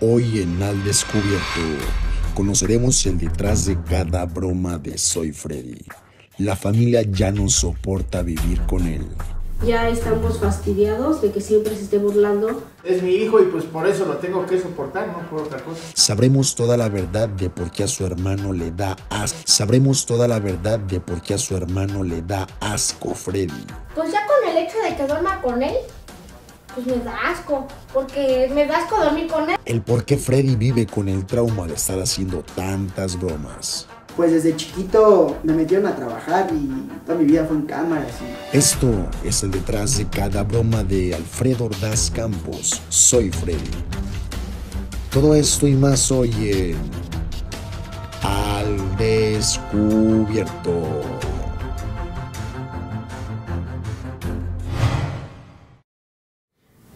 Hoy en Al Descubierto conoceremos el detrás de cada broma de Soy Freddy. La familia ya no soporta vivir con él. Ya estamos fastidiados de que siempre se esté burlando. Es mi hijo y pues por eso lo tengo que soportar, no por otra cosa. Sabremos toda la verdad de por qué a su hermano le da asco. Sabremos toda la verdad de por qué a su hermano le da asco Freddy. Pues ya con el hecho de que duerma con él, pues me da asco, porque me da asco dormir con él. El por qué Freddy vive con el trauma de estar haciendo tantas bromas. Pues desde chiquito me metieron a trabajar y toda mi vida fue en cámaras. y- Esto es el detrás de cada broma de Alfredo Ordaz Campos. Soy Freddy. Todo esto y más hoy en Al Descubierto.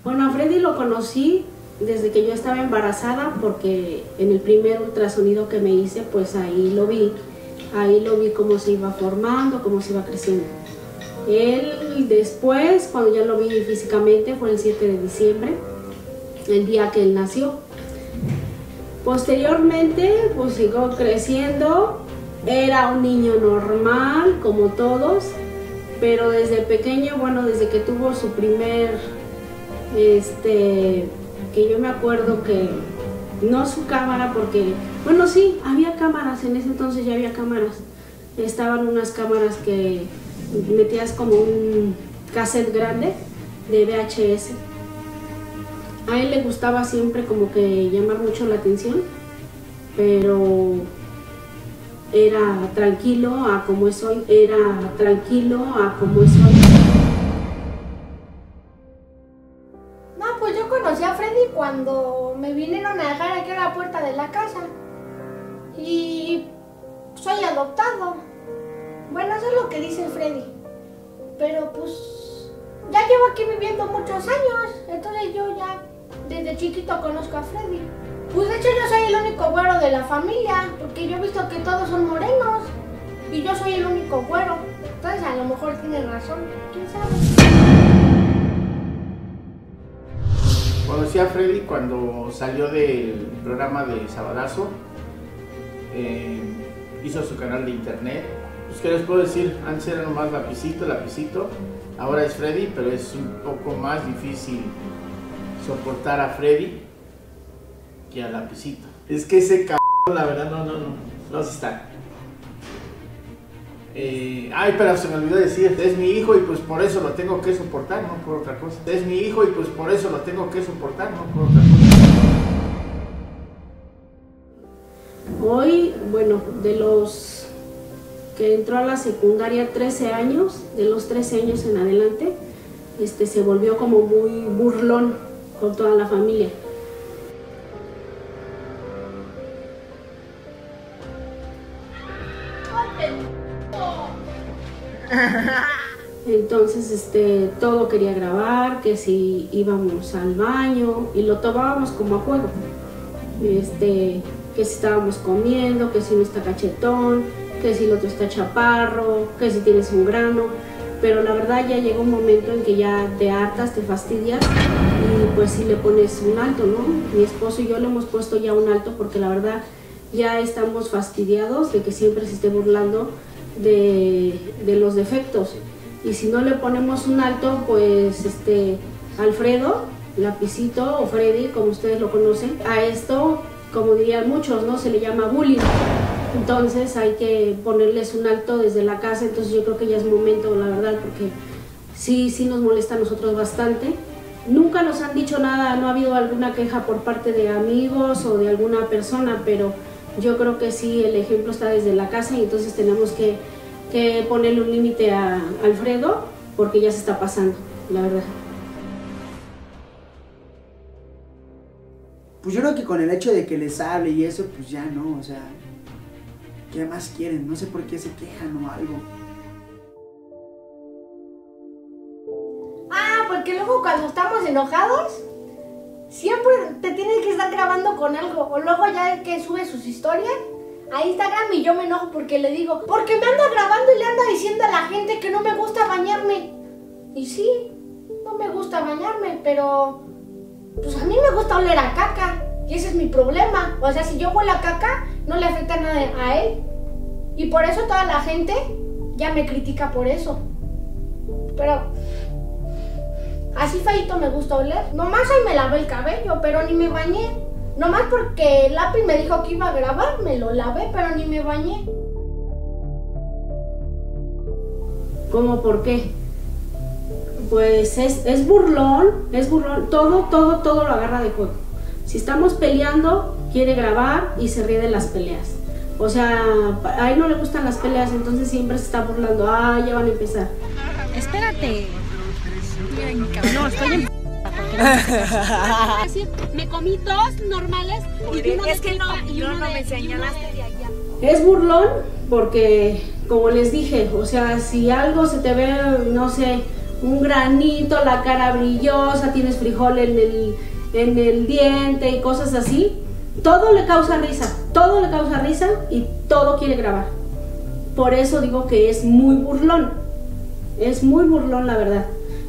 Bueno, a Freddy lo conocí desde que yo estaba embarazada porque en el primer ultrasonido que me hice, pues ahí lo vi. Ahí lo vi cómo se iba formando, cómo se iba creciendo. Él después, cuando ya lo vi físicamente, fue el 7 de diciembre, el día que él nació. Posteriormente, pues siguió creciendo. Era un niño normal, como todos, pero desde pequeño, bueno, desde que tuvo su primer, este, que yo me acuerdo que no su cámara, porque, bueno, sí, había cámaras, en ese entonces ya había cámaras. Estaban unas cámaras que metías como un cassette grande de VHS. A él le gustaba siempre como que llamar mucho la atención, pero era tranquilo a como es hoy, era tranquilo a como es hoy. Dice Freddy. Pero pues ya llevo aquí viviendo muchos años. Entonces yo ya desde chiquito conozco a Freddy. Pues de hecho yo soy el único güero de la familia. Porque yo he visto que todos son morenos. Y yo soy el único güero. Entonces a lo mejor tiene razón. ¿Quién sabe? Conocí a Freddy cuando salió del programa de Sabadazo. Eh, hizo su canal de internet. Pues, ¿qué les puedo decir? Antes era nomás lapicito, lapicito. Ahora es Freddy, pero es un poco más difícil soportar a Freddy que a lapicito. Es que ese cabrón, la verdad, no, no, no. No se está. Eh, ay, pero se me olvidó decir, es mi hijo y pues por eso lo tengo que soportar, no por otra cosa. Es mi hijo y pues por eso lo tengo que soportar, no por otra cosa. Hoy, bueno, de los que entró a la secundaria 13 años, de los 13 años en adelante, este, se volvió como muy burlón con toda la familia. Entonces, este, todo quería grabar, que si íbamos al baño y lo tomábamos como a juego. Este, que si estábamos comiendo, que si no está cachetón, que si el otro está chaparro, que si tienes un grano. Pero la verdad ya llega un momento en que ya te hartas, te fastidias y pues si le pones un alto, ¿no? Mi esposo y yo le hemos puesto ya un alto porque la verdad ya estamos fastidiados de que siempre se esté burlando de, de los defectos. Y si no le ponemos un alto, pues este Alfredo, Lapicito o Freddy, como ustedes lo conocen, a esto, como dirían muchos, ¿no? Se le llama bullying. Entonces hay que ponerles un alto desde la casa, entonces yo creo que ya es momento, la verdad, porque sí, sí nos molesta a nosotros bastante. Nunca nos han dicho nada, no ha habido alguna queja por parte de amigos o de alguna persona, pero yo creo que sí, el ejemplo está desde la casa y entonces tenemos que, que ponerle un límite a Alfredo porque ya se está pasando, la verdad. Pues yo creo que con el hecho de que les hable y eso, pues ya no, o sea, ¿qué más quieren? No sé por qué se quejan o algo. Ah, porque luego cuando estamos enojados, siempre te tienes que estar grabando con algo. O luego ya que sube sus historias a Instagram y yo me enojo porque le digo, porque me anda grabando y le anda diciendo a la gente que no me gusta bañarme. Y sí, no me gusta bañarme, pero pues a mí me gusta oler a caca. Y ese es mi problema. O sea, si yo huelo a caca, no le afecta nada a él. Y por eso toda la gente ya me critica por eso. Pero así feito me gusta oler. Nomás hoy me lavé el cabello, pero ni me bañé. Nomás porque el lápiz me dijo que iba a grabar, me lo lavé, pero ni me bañé. ¿Cómo por qué? Pues es, es burlón, es burlón, todo, todo, todo lo agarra de juego. Si estamos peleando, quiere grabar y se ríe de las peleas. O sea, a él no le gustan las peleas, entonces siempre se está burlando. Ah, ya van a empezar. Espérate. No, estoy en. decir, me comí dos normales y uno es de que no, y no, uno no de- me señalaste de- de allá. Es burlón porque, como les dije, o sea, si algo se te ve, no sé, un granito, la cara brillosa, tienes frijol en el, en el diente y cosas así, todo le causa risa, todo le causa risa y todo quiere grabar. Por eso digo que es muy burlón, es muy burlón la verdad.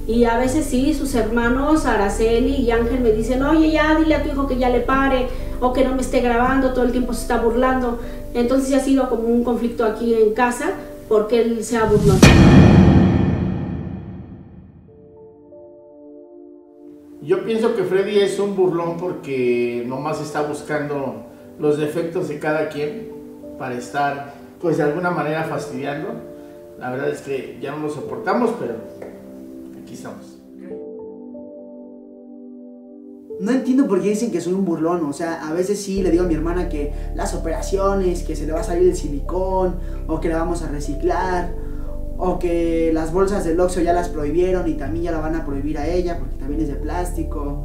Y a veces sí, sus hermanos, Araceli y Ángel, me dicen, oye, ya dile a tu hijo que ya le pare, o que no me esté grabando, todo el tiempo se está burlando. Entonces ha sido como un conflicto aquí en casa, porque él se ha burlado. Yo pienso que Freddy es un burlón porque nomás está buscando los defectos de cada quien para estar, pues de alguna manera fastidiando. La verdad es que ya no lo soportamos, pero aquí estamos. No entiendo por qué dicen que soy un burlón. O sea, a veces sí le digo a mi hermana que las operaciones, que se le va a salir el silicón, o que la vamos a reciclar, o que las bolsas del Oxxo ya las prohibieron y también ya la van a prohibir a ella porque también es de plástico.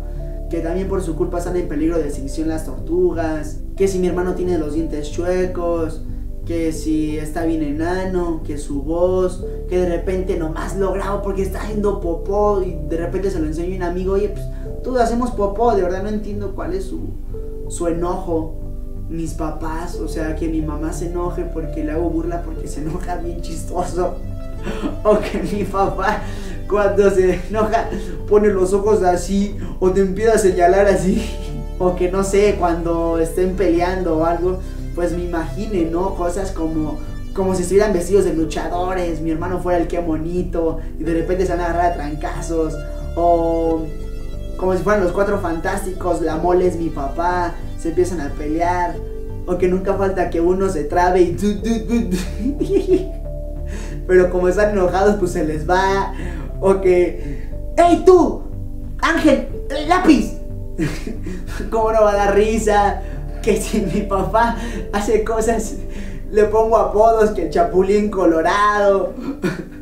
Que también por su culpa están en peligro de extinción las tortugas. Que si mi hermano tiene los dientes chuecos. Que si está bien enano, que su voz, que de repente nomás lo grabo porque está haciendo popó y de repente se lo enseño a un amigo, oye, pues todos hacemos popó, de verdad no entiendo cuál es su, su enojo. Mis papás, o sea, que mi mamá se enoje porque le hago burla porque se enoja bien chistoso. O que mi papá cuando se enoja pone los ojos así o te empieza a señalar así. O que no sé, cuando estén peleando o algo, pues me imagine, ¿no? Cosas como como si estuvieran vestidos de luchadores, mi hermano fuera el que bonito y de repente se van a agarrar a trancazos o como si fueran los cuatro fantásticos, la mole es mi papá, se empiezan a pelear, o que nunca falta que uno se trabe y... Pero como están enojados, pues se les va, o que... ¡Ey tú! Ángel, el lápiz. ¿Cómo no va a dar risa? Que si mi papá hace cosas, le pongo apodos que el chapulín colorado.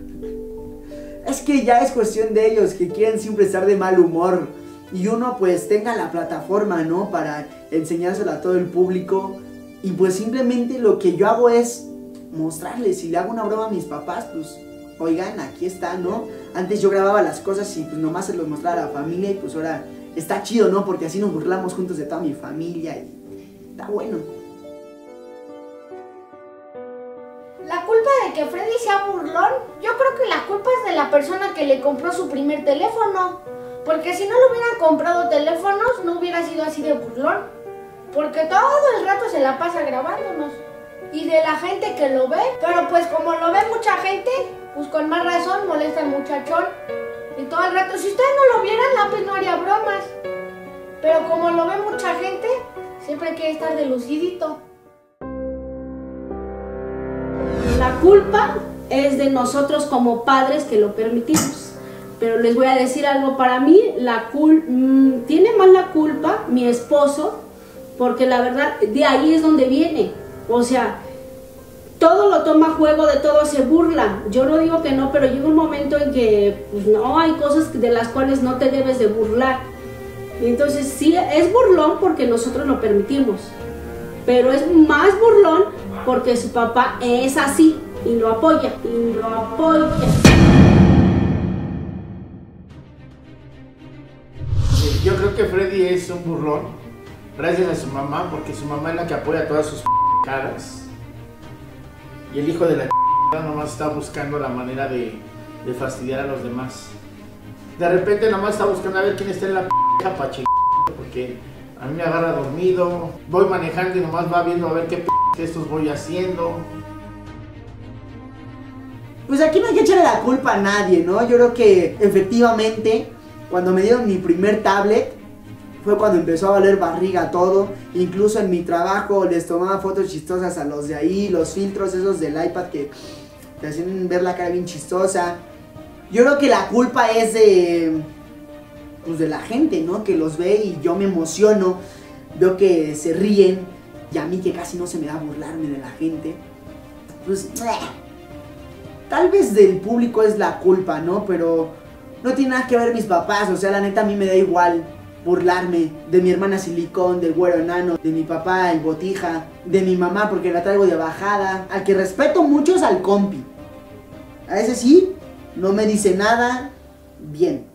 Es que ya es cuestión de ellos que quieren siempre estar de mal humor. Y uno pues tenga la plataforma, ¿no? Para enseñárselo a todo el público. Y pues simplemente lo que yo hago es mostrarles. Si le hago una broma a mis papás, pues oigan, aquí está, ¿no? Antes yo grababa las cosas y pues nomás se los mostraba a la familia y pues ahora está chido, ¿no? Porque así nos burlamos juntos de toda mi familia y está bueno. La culpa de que Freddy sea burlón, yo creo que la culpa es de la persona que le compró su primer teléfono. Porque si no le hubieran comprado teléfonos, no hubiera sido así de burlón. Porque todo el rato se la pasa grabándonos. Y de la gente que lo ve. Pero pues como lo ve mucha gente, pues con más razón molesta al muchachón. Y todo el rato, si ustedes no lo vieran, Lápiz no haría bromas. Pero como lo ve mucha gente, siempre quiere estar de lucidito. La culpa es de nosotros como padres que lo permitimos. Pero les voy a decir algo, para mí la cul mm, tiene más la culpa mi esposo, porque la verdad de ahí es donde viene. O sea, todo lo toma a juego, de todo se burla. Yo no digo que no, pero llega un momento en que pues no, hay cosas de las cuales no te debes de burlar. Y entonces sí, es burlón porque nosotros lo permitimos. Pero es más burlón porque su papá es así y lo apoya, y lo apoya. Yo creo que Freddy es un burlón, gracias a su mamá, porque su mamá es la que apoya todas sus caras. Y el hijo de la nomás está buscando la manera de, de fastidiar a los demás. De repente nomás está buscando a ver quién está en la para porque A mí me agarra dormido, voy manejando y nomás va viendo a ver qué p gestos voy haciendo. Pues aquí no hay que echarle la culpa a nadie, ¿no? Yo creo que efectivamente, cuando me dieron mi primer tablet, fue cuando empezó a valer barriga todo. Incluso en mi trabajo les tomaba fotos chistosas a los de ahí, los filtros esos del iPad que te hacían ver la cara bien chistosa. Yo creo que la culpa es de pues de la gente, ¿no? Que los ve y yo me emociono, veo que se ríen y a mí que casi no se me da burlarme de la gente. Pues eh, tal vez del público es la culpa, ¿no? Pero no tiene nada que ver mis papás, o sea, la neta a mí me da igual burlarme de mi hermana Silicón, del güero enano, de mi papá, el botija, de mi mamá porque la traigo de bajada. Al que respeto mucho es al compi. A ese sí, no me dice nada, bien.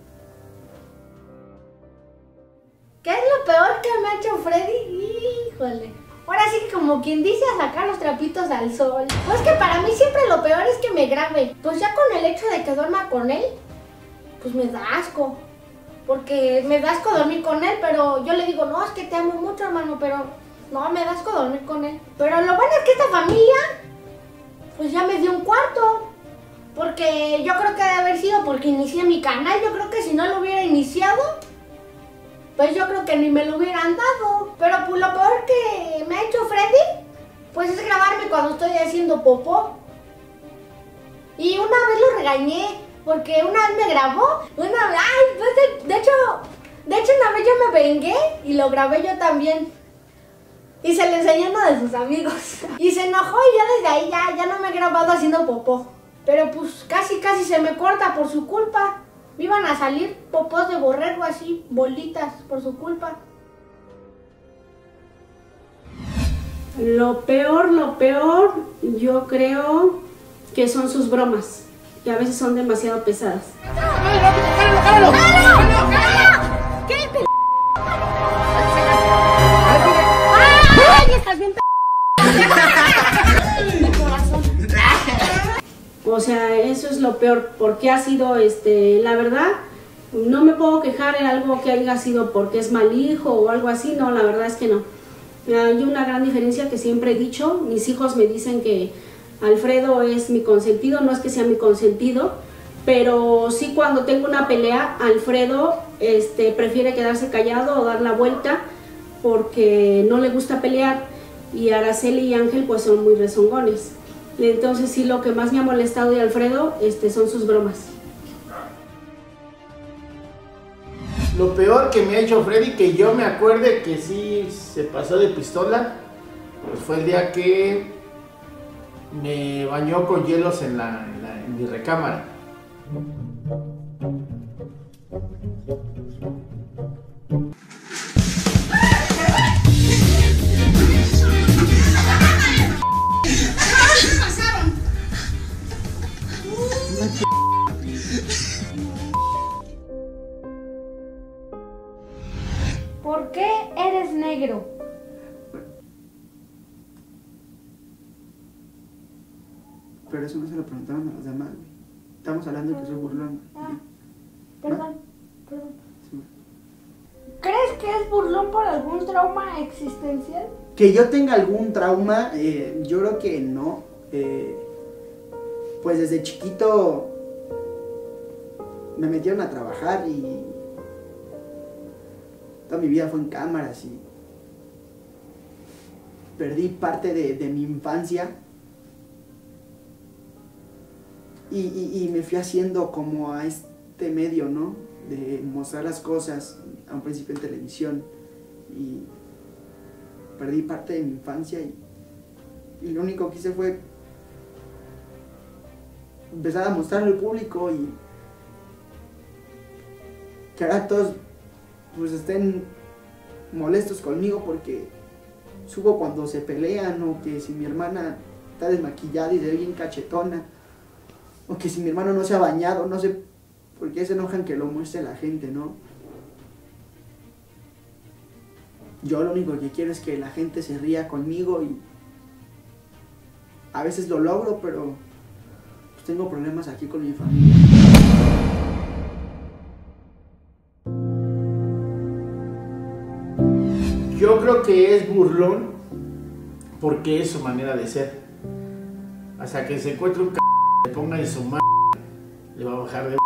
¿Qué es lo peor que me ha hecho Freddy? Híjole. Ahora sí como quien dice a sacar los trapitos al sol. Pues que para mí siempre lo peor es que me grabe. Pues ya con el hecho de que duerma con él, pues me da asco. Porque me da asco dormir con él, pero yo le digo, no, es que te amo mucho, hermano, pero no, me da asco dormir con él. Pero lo bueno es que esta familia, pues ya me dio un cuarto. Porque yo creo que debe haber sido porque inicié mi canal. Yo creo que si no lo hubiera iniciado, pues yo creo que ni me lo hubieran dado. Pero pues lo peor que me ha hecho Freddy, pues es grabarme cuando estoy haciendo popó. Y una vez lo regañé, porque una vez me grabó, una vez, ay, pues de, hecho, de hecho una vez yo me vengué y lo grabé yo también. Y se le enseñó uno de sus amigos. Y se enojó y ya desde ahí ya, ya no me he grabado haciendo popó. Pero pues casi casi se me corta por su culpa. Me iban a salir popós de borrego así, bolitas, por su culpa. Lo peor, lo peor, yo creo que son sus bromas, que a veces son demasiado pesadas. ¡Ay, estás bien p. O sea, eso es lo peor, porque ha sido, este, la verdad, no me puedo quejar de algo que haya sido porque es mal hijo o algo así, no, la verdad es que no. Hay una gran diferencia que siempre he dicho, mis hijos me dicen que Alfredo es mi consentido, no es que sea mi consentido, pero sí cuando tengo una pelea, Alfredo este, prefiere quedarse callado o dar la vuelta porque no le gusta pelear y Araceli y Ángel pues son muy rezongones. Entonces sí lo que más me ha molestado de Alfredo este, son sus bromas. Lo peor que me ha hecho Freddy, que yo me acuerde que sí se pasó de pistola, pues fue el día que me bañó con hielos en, la, en, mi recámara. ¿Por qué eres negro? Pero eso no se lo preguntaron a los demás, güey. Estamos hablando de que soy burlón. Ah, perdón, perdón. Sí. ¿Crees que es burlón por algún trauma existencial? Que yo tenga algún trauma, eh, yo creo que no. Eh, pues desde chiquito me metieron a trabajar y toda mi vida fue en cámaras y perdí parte de, de mi infancia y, me fui haciendo como a este medio, ¿no? De mostrar las cosas, a un principio en televisión y perdí parte de mi infancia y, y lo único que hice fue empezar a mostrarlo al público y que ahora todos pues estén molestos conmigo porque subo cuando se pelean o que si mi hermana está desmaquillada y se ve bien cachetona o que si mi hermano no se ha bañado, no sé por qué se enojan que lo muestre la gente, ¿no? Yo lo único que quiero es que la gente se ría conmigo y a veces lo logro, pero pues, tengo problemas aquí con mi familia. creo que es burlón porque es su manera de ser. Hasta que se encuentre un c le ponga en su mano, le va a bajar de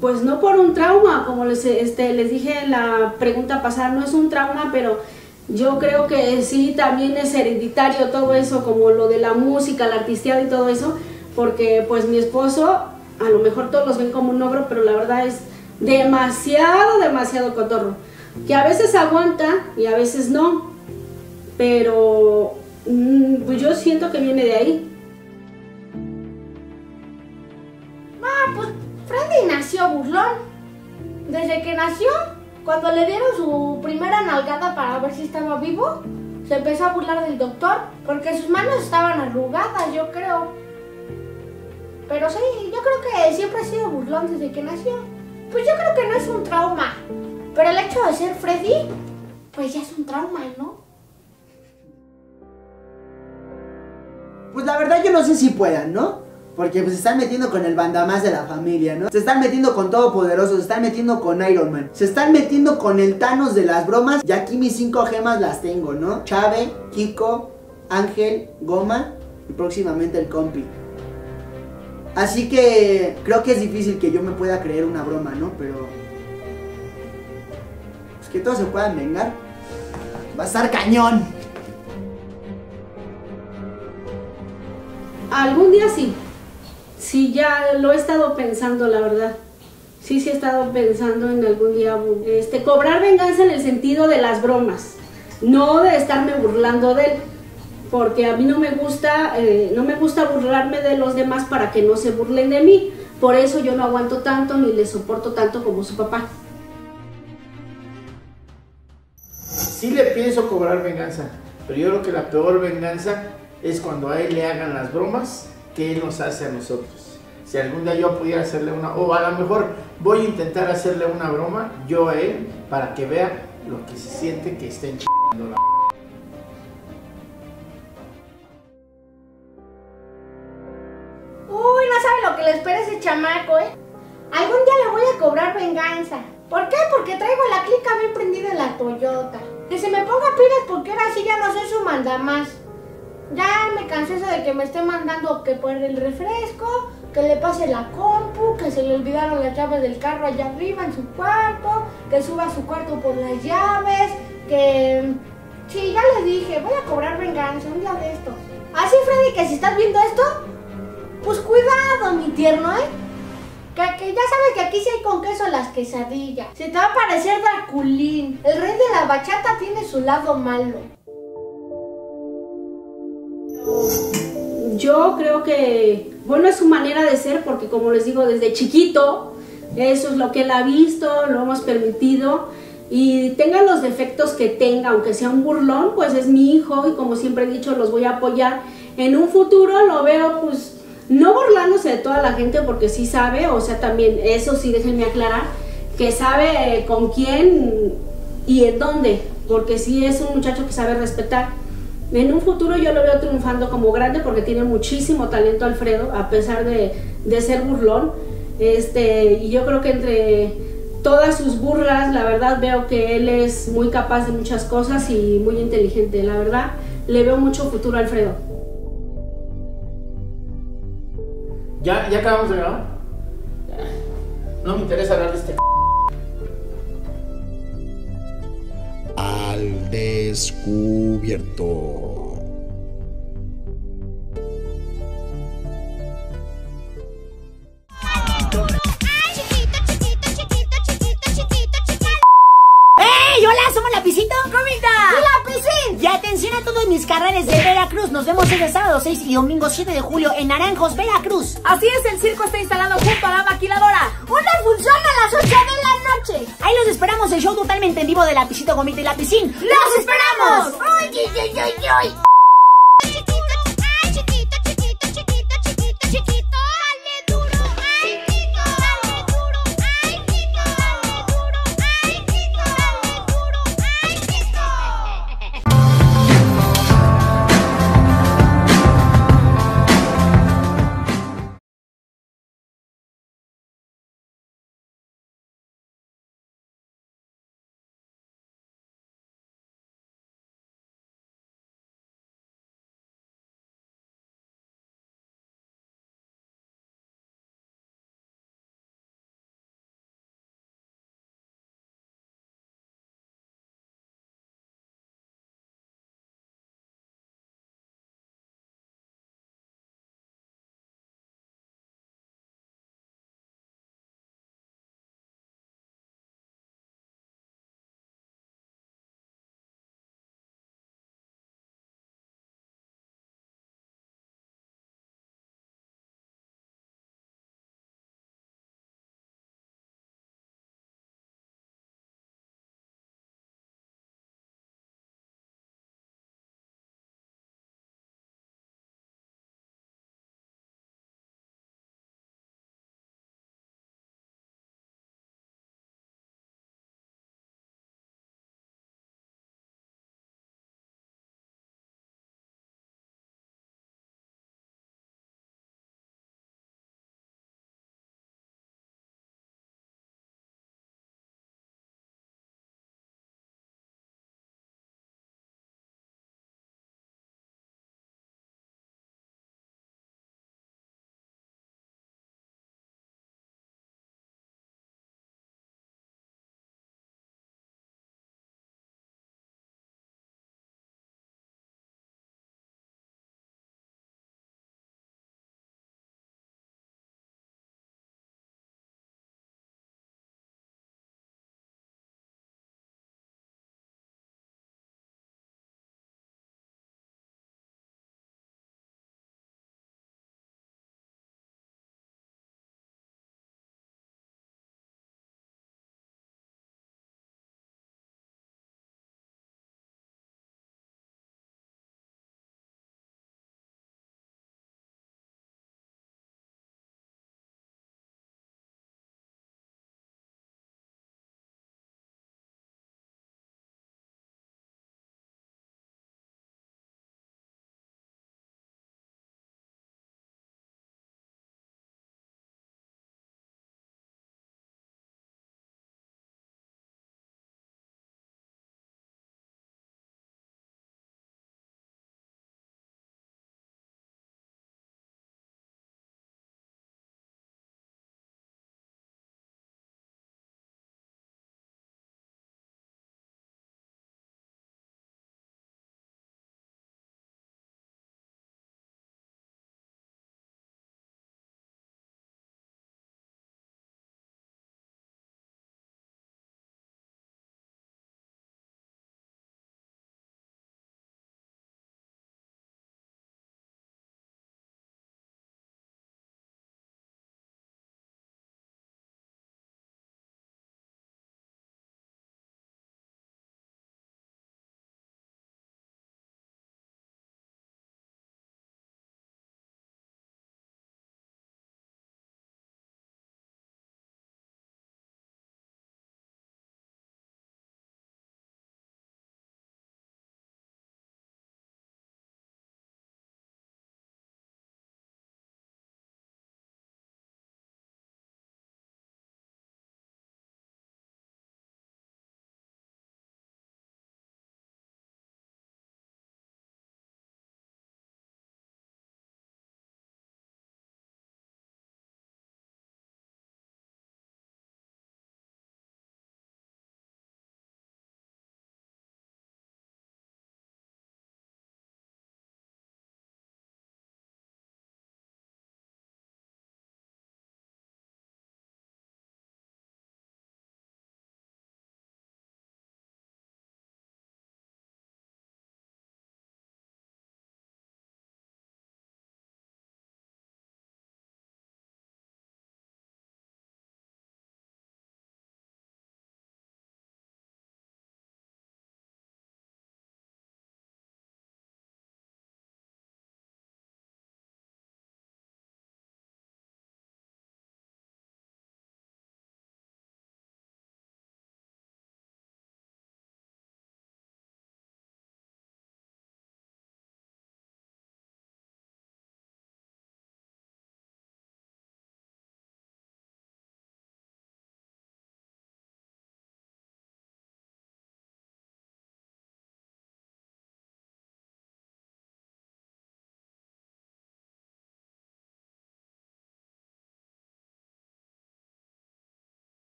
Pues no por un trauma, como les, este, les dije en la pregunta pasada, no es un trauma, pero yo creo que sí también es hereditario todo eso, como lo de la música, la artisteada y todo eso, porque pues mi esposo, a lo mejor todos los ven como un ogro, pero la verdad es demasiado, demasiado cotorro, que a veces aguanta y a veces no, pero mm, pues yo siento que viene de ahí. Ah, pues Freddy nació burlón. Desde que nació, cuando le dieron su primera nalgada para ver si estaba vivo, se empezó a burlar del doctor porque sus manos estaban arrugadas, yo creo. Pero sí, yo creo que siempre ha sido burlón desde que nació. Pues yo creo que no es un trauma. Pero el hecho de ser Freddy, pues ya es un trauma, ¿no? Pues la verdad yo no sé si puedan, ¿no? Porque pues se están metiendo con el bandamás de la familia, ¿no? Se están metiendo con Todopoderoso, se están metiendo con Iron Man, se están metiendo con el Thanos de las bromas. Y aquí mis cinco gemas las tengo, ¿no? Chave, Kiko, Ángel, Goma y próximamente el compi. Así que creo que es difícil que yo me pueda creer una broma, ¿no? Pero... Pues que todos se puedan vengar. Va a estar cañón. Algún día sí. Sí, ya lo he estado pensando, la verdad. Sí, sí he estado pensando en algún día este, cobrar venganza en el sentido de las bromas. No de estarme burlando de él. Porque a mí no me gusta, eh, no me gusta burlarme de los demás para que no se burlen de mí. Por eso yo no aguanto tanto ni le soporto tanto como su papá. Sí le pienso cobrar venganza, pero yo creo que la peor venganza es cuando a él le hagan las bromas que él nos hace a nosotros. Si algún día yo pudiera hacerle una, o a lo mejor voy a intentar hacerle una broma yo a él para que vea lo que se siente que estén chingando la Uy, no sabe lo que le espera ese chamaco, ¿eh? Algún día le voy a cobrar venganza. ¿Por qué? Porque traigo la clica bien prendida en la Toyota. Que se me ponga pilas porque ahora sí ya no soy su mandamás. Ya me cansé eso de que me esté mandando que por el refresco, que le pase la compu, que se le olvidaron las llaves del carro allá arriba en su cuarto, que suba a su cuarto por las llaves, que... Sí, ya le dije, voy a cobrar venganza un día de esto. Así, Freddy, que si estás viendo esto, pues cuidado, mi tierno, ¿eh? Que, que ya sabes que aquí sí hay con queso las quesadillas. Se te va a parecer Draculín. El rey de la bachata tiene su lado malo. Yo creo que, bueno, es su manera de ser porque como les digo, desde chiquito, eso es lo que él ha visto, lo hemos permitido. Y tenga los defectos que tenga, aunque sea un burlón, pues es mi hijo y como siempre he dicho, los voy a apoyar. En un futuro lo veo pues no burlándose de toda la gente porque sí sabe, o sea, también eso sí déjenme aclarar, que sabe con quién y en dónde, porque sí es un muchacho que sabe respetar. En un futuro yo lo veo triunfando como grande porque tiene muchísimo talento Alfredo, a pesar de, de ser burlón. Este, y yo creo que entre todas sus burlas, la verdad veo que él es muy capaz de muchas cosas y muy inteligente. La verdad, le veo mucho futuro a Alfredo. ¿Ya, ¿Ya acabamos de grabar? No me interesa hablar de este a todos mis carreras de Veracruz. Nos vemos este sábado 6 y domingo 7 de julio en Naranjos, Veracruz. Así es, el circo está instalado junto a la maquiladora. Una función a las 8 de la Ahí los esperamos, el show totalmente en vivo de Lapicito, Gomita y Lapicín. ¡Los esperamos!